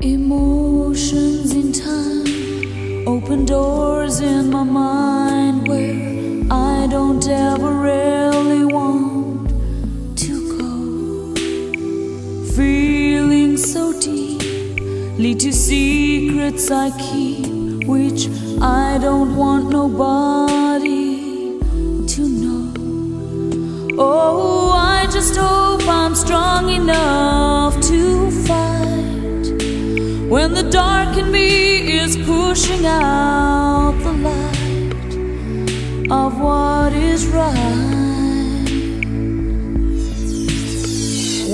Emotions in time open doors in my mind where I don't ever really want to go. Feelings so deep lead to secrets I keep, which I don't want nobody to know. Oh, I just hope I'm strong enough when the dark in me is pushing out the light of what is right.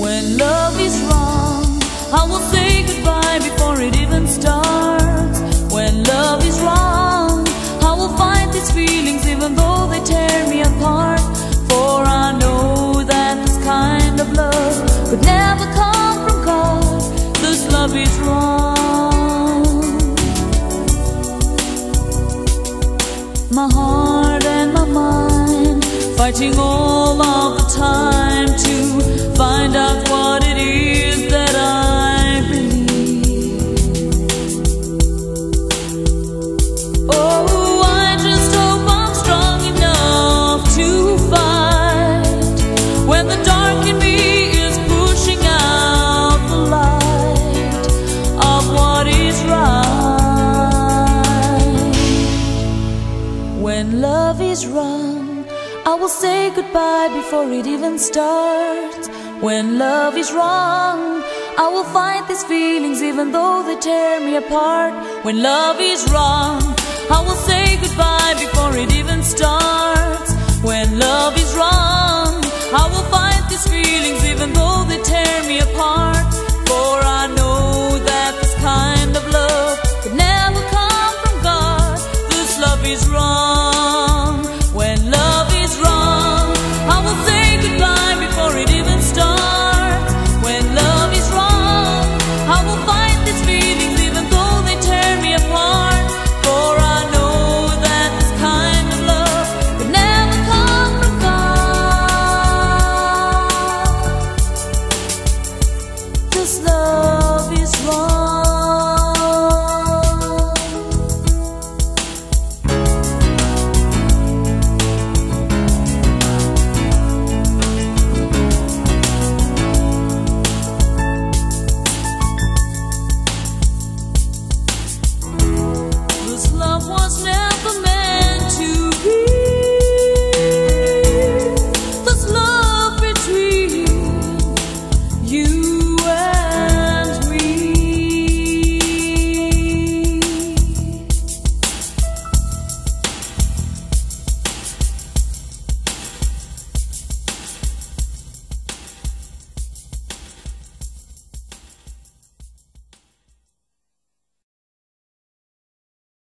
When love is wrong, I will say goodbye before it even starts. Fighting all of the time to find out what it is that I believe. Oh, I just hope I'm strong enough to fight when the dark in me is pushing out the light of what is right. When love is wrong, I will say goodbye before it even starts. When love is wrong, I will fight these feelings even though they tear me apart. When love is wrong, I will say goodbye before it even starts. When love is wrong, I will fight these feelings